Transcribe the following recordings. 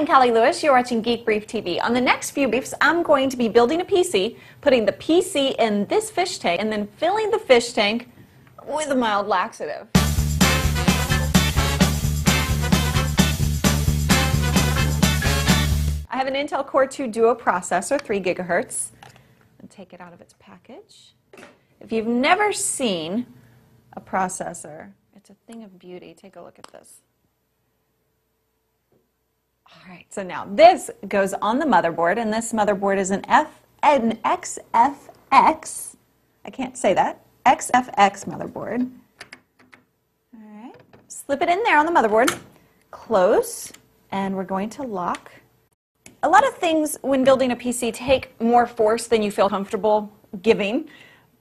I'm Cali Lewis. You're watching Geek Brief TV. On the next few briefs, I'm going to be building a PC, putting the PC in this fish tank, and then filling the fish tank with a mild laxative. I have an Intel Core 2 Duo processor, 3 gigahertz. And take it out of its package. If you've never seen a processor, it's a thing of beauty. Take a look at this. All right, so now this goes on the motherboard, and this motherboard is an F an XFX. I can't say that. XFX motherboard. All right, slip it in there on the motherboard. Close, and we're going to lock. A lot of things when building a PC take more force than you feel comfortable giving,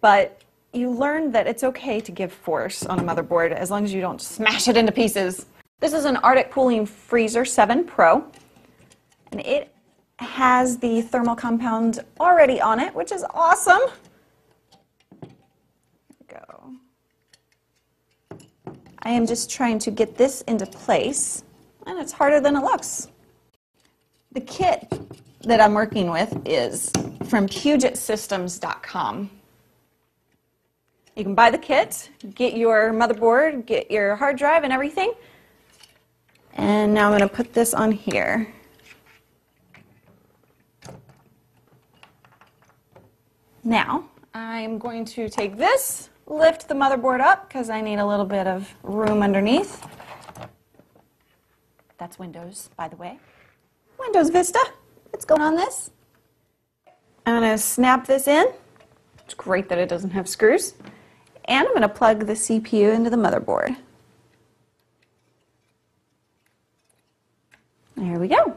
but you learn that it's okay to give force on a motherboard as long as you don't smash it into pieces. This is an Arctic Cooling Freezer 7 Pro, and it has the thermal compound already on it, which is awesome. go. I am just trying to get this into place, and it's harder than it looks. The kit that I'm working with is from PugetSystems.com. You can buy the kit, get your motherboard, get your hard drive and everything. And now I'm going to put this on here. Now, I'm going to take this, lift the motherboard up because I need a little bit of room underneath. That's Windows, by the way. Windows Vista. Let's on this. I'm going to snap this in. It's great that it doesn't have screws. And I'm going to plug the CPU into the motherboard. There we go. All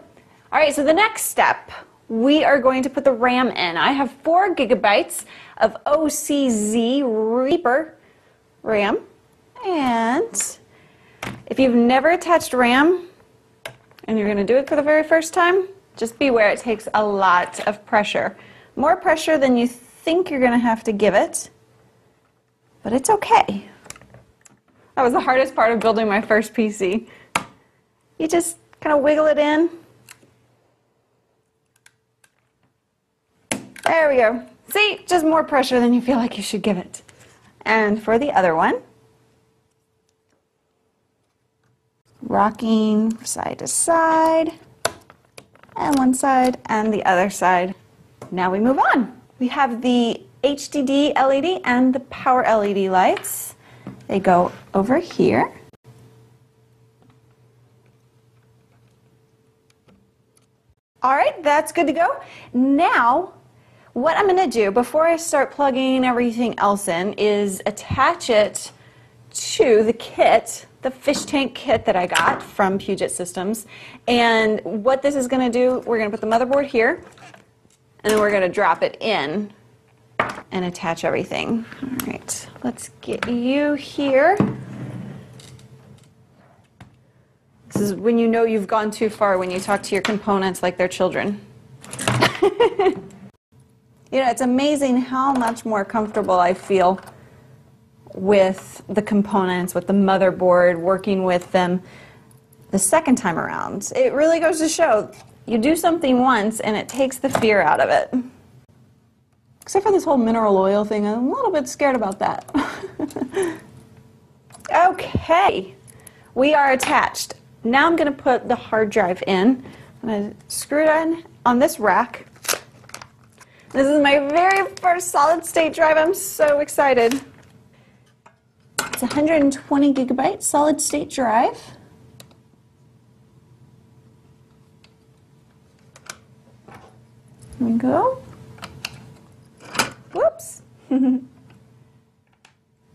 right, so the next step, we are going to put the RAM in. I have four gigabytes of OCZ Reaper RAM. And if you've never attached RAM and you're going to do it for the very first time, just beware it takes a lot of pressure. More pressure than you think you're going to have to give it, but it's okay. That was the hardest part of building my first PC. You just Kind of wiggle it in. There we go. See, just more pressure than you feel like you should give it. And for the other one, rocking side to side, and one side and the other side. Now we move on. We have the HDD LED and the power LED lights. They go over here. All right, that's good to go. Now, what I'm going to do before I start plugging everything else in is attach it to the kit, the fish tank kit that I got from Puget Systems. And what this is going to do, we're going to put the motherboard here, and then we're going to drop it in and attach everything. All right, let's get you here. This is when you know you've gone too far when you talk to your components like they're children. you know, it's amazing how much more comfortable I feel with the components, with the motherboard, working with them the second time around. It really goes to show you do something once and it takes the fear out of it. Except for this whole mineral oil thing, I'm a little bit scared about that. okay, we are attached. Now I'm going to put the hard drive in. I'm going to screw it in on this rack. This is my very first solid state drive. I'm so excited. It's 120 gigabyte solid state drive. Here we go. Whoops.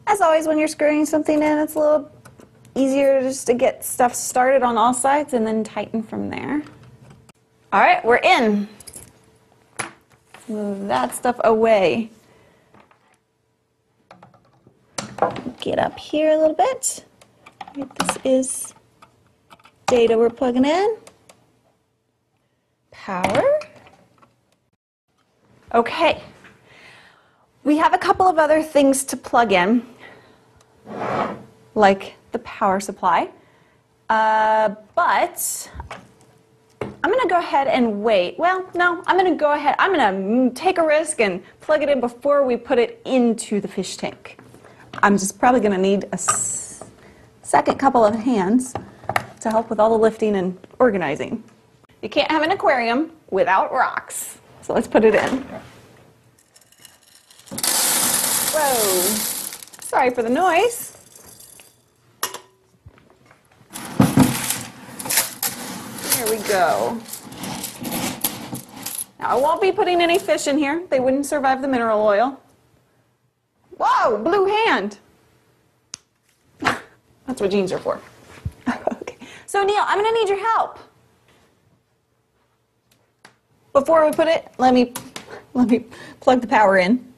As always, when you're screwing something in, it's a little easier just to get stuff started on all sides and then tighten from there. All right, we're in. Move that stuff away. Get up here a little bit. This is data we're plugging in. Power. Okay. We have a couple of other things to plug in, like the power supply. Uh, but I'm going to go ahead and wait. Well, no, I'm going to go ahead. I'm going to take a risk and plug it in before we put it into the fish tank. I'm just probably going to need a second couple of hands to help with all the lifting and organizing. You can't have an aquarium without rocks. So let's put it in. Whoa. Sorry for the noise. There we go. Now, I won't be putting any fish in here. They wouldn't survive the mineral oil. Whoa, blue hand. That's what jeans are for. okay. So, Neil, I'm going to need your help. Before we put it, let me let me plug the power in.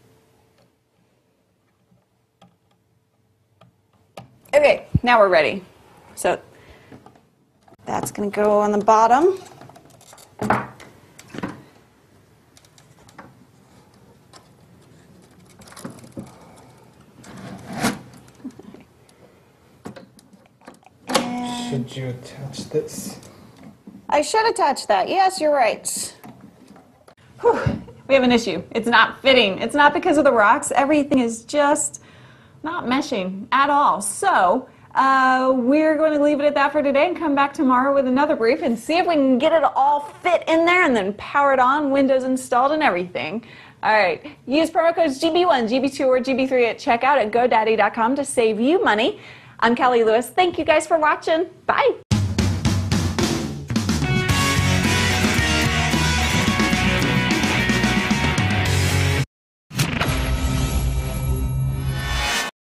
Okay, now we're ready. So that's going to go on the bottom. Should you attach this? I should attach that. Yes, you're right. Whew, we have an issue. It's not fitting. It's not because of the rocks. Everything is just not meshing at all. So uh, we're going to leave it at that for today and come back tomorrow with another brief and see if we can get it all fit in there and then power it on, windows installed and everything. All right. Use promo codes GB1, GB2, or GB3 at checkout at GoDaddy.com to save you money. I'm Cali Lewis. Thank you guys for watching. Bye.